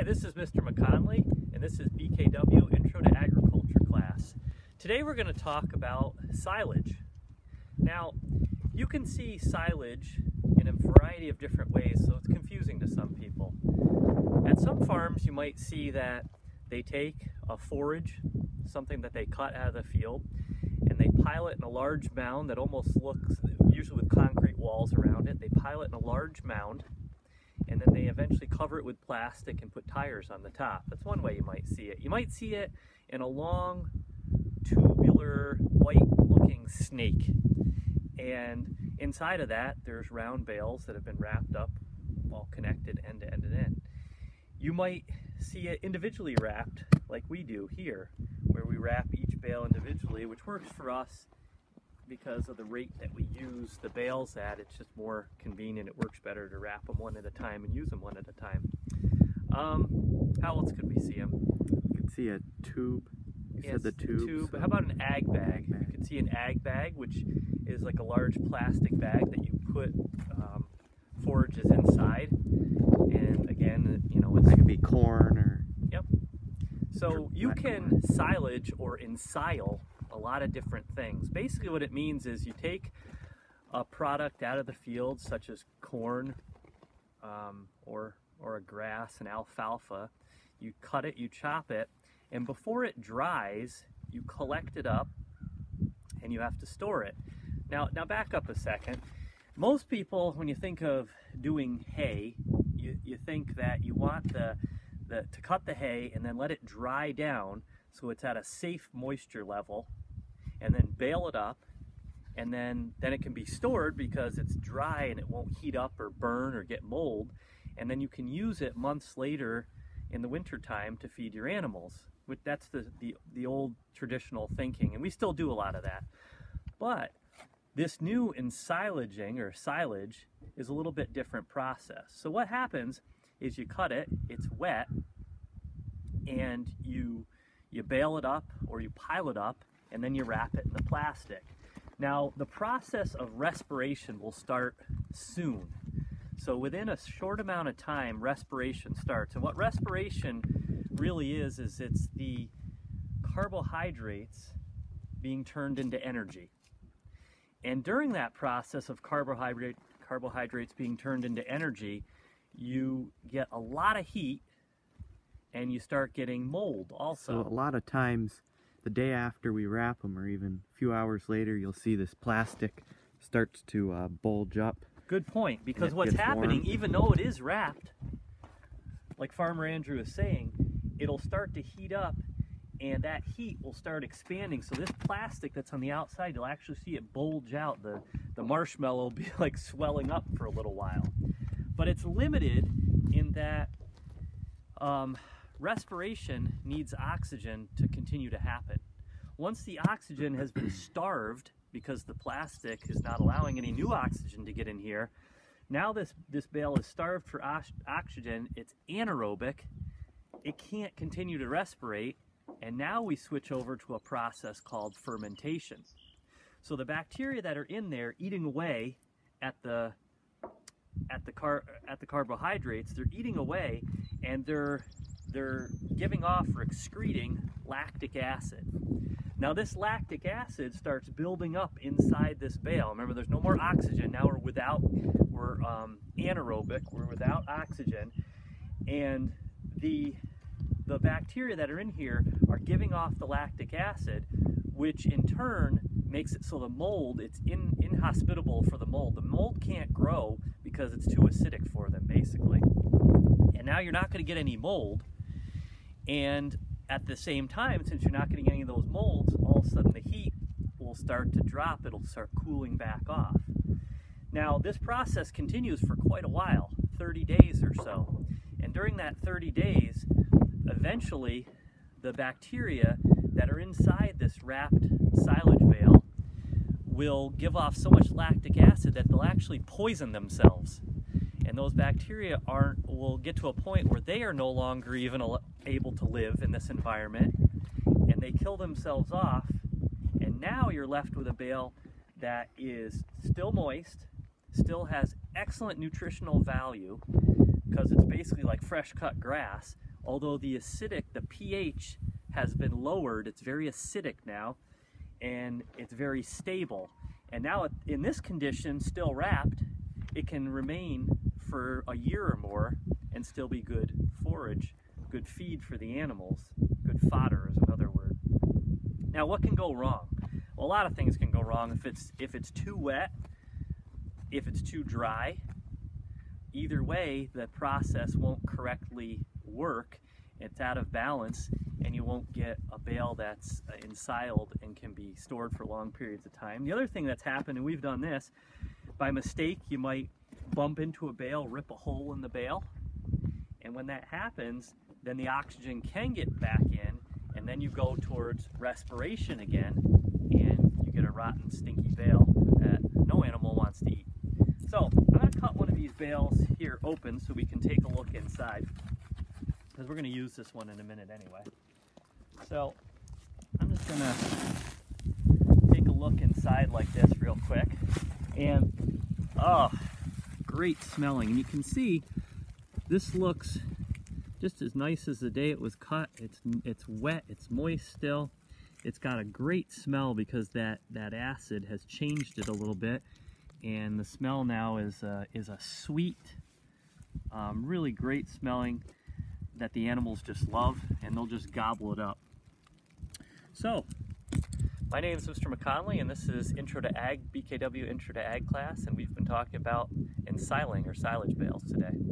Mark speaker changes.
Speaker 1: Hi, this is Mr. McConnelee, and this is BKW Intro to Agriculture class. Today we're going to talk about silage. Now, you can see silage in a variety of different ways, so it's confusing to some people. At some farms, you might see that they take a forage, something that they cut out of the field, and they pile it in a large mound that almost looks, usually with concrete walls around it, they pile it in a large mound and then they eventually cover it with plastic and put tires on the top. That's one way you might see it. You might see it in a long, tubular, white-looking snake. And inside of that, there's round bales that have been wrapped up, all connected end to end and end. You might see it individually wrapped, like we do here, where we wrap each bale individually, which works for us because of the rate that we use the bales at. It's just more convenient. It works better to wrap them one at a time and use them one at a time. Um, how else could we see them?
Speaker 2: You can see a tube. You
Speaker 1: yes,
Speaker 2: said the tube.
Speaker 1: tube. How about an ag bag? You can see an ag bag, which is like a large plastic bag that you put um, forages inside. And again, you know, it's
Speaker 2: that could be corn or.
Speaker 1: Yep. So you can silage or ensile a lot of different things. Basically what it means is you take a product out of the field such as corn um, or, or a grass, an alfalfa, you cut it, you chop it, and before it dries, you collect it up and you have to store it. Now, now back up a second. Most people, when you think of doing hay, you, you think that you want the, the, to cut the hay and then let it dry down so it's at a safe moisture level and then bale it up and then then it can be stored because it's dry and it won't heat up or burn or get mold. And then you can use it months later in the wintertime to feed your animals that's the, the the old traditional thinking and we still do a lot of that. But this new ensilaging or silage is a little bit different process. So what happens is you cut it it's wet and you you bale it up or you pile it up and then you wrap it in the plastic. Now, the process of respiration will start soon. So within a short amount of time, respiration starts. And what respiration really is, is it's the carbohydrates being turned into energy. And during that process of carbohydrate, carbohydrates being turned into energy, you get a lot of heat and you start getting mold also.
Speaker 2: So a lot of times the day after we wrap them or even a few hours later you'll see this plastic starts to uh, bulge up.
Speaker 1: Good point because what's happening warm. even though it is wrapped like Farmer Andrew is saying it'll start to heat up and that heat will start expanding so this plastic that's on the outside you'll actually see it bulge out the the marshmallow will be like swelling up for a little while but it's limited in that um, respiration needs oxygen to continue to happen. Once the oxygen has been starved because the plastic is not allowing any new oxygen to get in here, now this, this bale is starved for oxygen, it's anaerobic, it can't continue to respirate, and now we switch over to a process called fermentation. So the bacteria that are in there eating away at the at the car at the carbohydrates, they're eating away and they're they're giving off or excreting lactic acid. Now this lactic acid starts building up inside this bale. Remember, there's no more oxygen. Now we're without, we're um, anaerobic, we're without oxygen. And the, the bacteria that are in here are giving off the lactic acid, which in turn makes it so the mold, it's in, inhospitable for the mold. The mold can't grow because it's too acidic for them, basically. And now you're not going to get any mold and at the same time, since you're not getting any of those molds, all of a sudden the heat will start to drop. It'll start cooling back off. Now, this process continues for quite a while, 30 days or so. And during that 30 days, eventually the bacteria that are inside this wrapped silage bale will give off so much lactic acid that they'll actually poison themselves and those bacteria aren't will get to a point where they are no longer even able to live in this environment and they kill themselves off and now you're left with a bale that is still moist still has excellent nutritional value because it's basically like fresh cut grass although the acidic, the pH has been lowered, it's very acidic now, and it's very stable. And now in this condition, still wrapped, it can remain for a year or more and still be good forage, good feed for the animals, good fodder is another word. Now what can go wrong? Well, a lot of things can go wrong if it's if it's too wet, if it's too dry. Either way, the process won't correctly work. It's out of balance and you won't get a bale that's uh, ensiled and can be stored for long periods of time. The other thing that's happened, and we've done this, by mistake you might bump into a bale, rip a hole in the bale, and when that happens, then the oxygen can get back in, and then you go towards respiration again, and you get a rotten, stinky bale that no animal wants to eat. So I'm going to cut one of these bales here open so we can take a look inside, because we're going to use this one in a minute anyway. So I'm just going to take a look inside like this real quick, and oh, great smelling. And you can see this looks just as nice as the day it was cut. It's, it's wet, it's moist still. It's got a great smell because that, that acid has changed it a little bit. And the smell now is, uh, is a sweet, um, really great smelling that the animals just love and they'll just gobble it up. So, my name is Mr. McConnelee and this is Intro to Ag, BKW Intro to Ag class and we've been talking about ensiling or silage bales today.